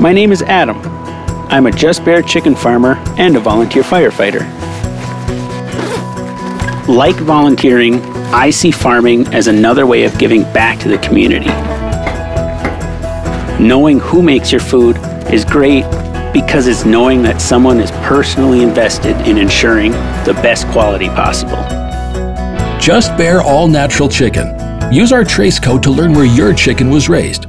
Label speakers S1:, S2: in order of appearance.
S1: My name is Adam. I'm a Just BARE chicken farmer and a volunteer firefighter. Like volunteering, I see farming as another way of giving back to the community. Knowing who makes your food is great because it's knowing that someone is personally invested in ensuring the best quality possible.
S2: Just BARE All Natural Chicken. Use our trace code to learn where your chicken was raised